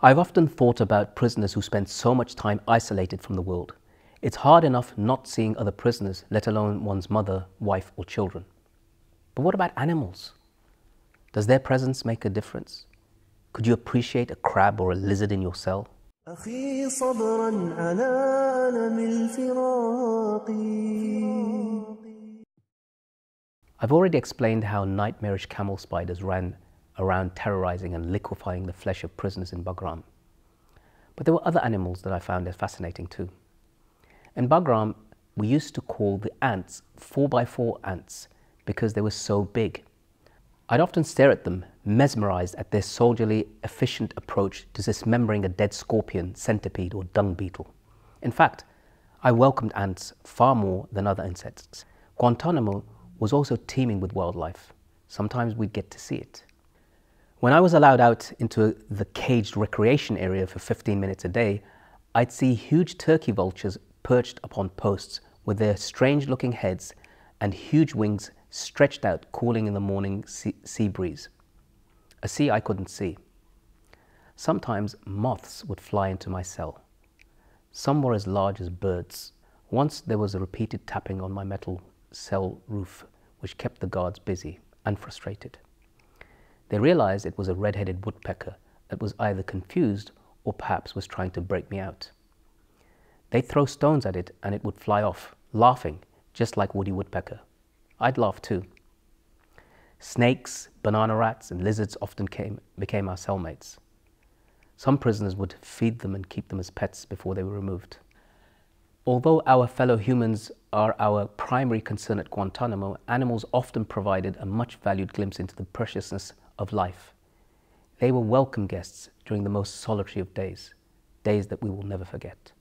I've often thought about prisoners who spend so much time isolated from the world. It's hard enough not seeing other prisoners, let alone one's mother, wife, or children. But what about animals? Does their presence make a difference? Could you appreciate a crab or a lizard in your cell? I've already explained how nightmarish camel spiders ran around terrorizing and liquefying the flesh of prisoners in Bagram. But there were other animals that I found as fascinating too. In Bagram, we used to call the ants 4x4 ants because they were so big. I'd often stare at them, mesmerized at their soldierly, efficient approach to dismembering a dead scorpion, centipede, or dung beetle. In fact, I welcomed ants far more than other insects. Guantanamo was also teeming with wildlife. Sometimes we'd get to see it. When I was allowed out into the caged recreation area for 15 minutes a day, I'd see huge turkey vultures perched upon posts with their strange looking heads and huge wings stretched out cooling in the morning sea, sea breeze. A sea I couldn't see. Sometimes moths would fly into my cell. Some were as large as birds. Once there was a repeated tapping on my metal cell roof, which kept the guards busy and frustrated. They realized it was a red-headed woodpecker that was either confused or perhaps was trying to break me out. They'd throw stones at it and it would fly off, laughing, just like Woody Woodpecker. I'd laugh too. Snakes, banana rats, and lizards often came, became our cellmates. Some prisoners would feed them and keep them as pets before they were removed. Although our fellow humans are our primary concern at Guantanamo, animals often provided a much valued glimpse into the preciousness of life. They were welcome guests during the most solitary of days, days that we will never forget.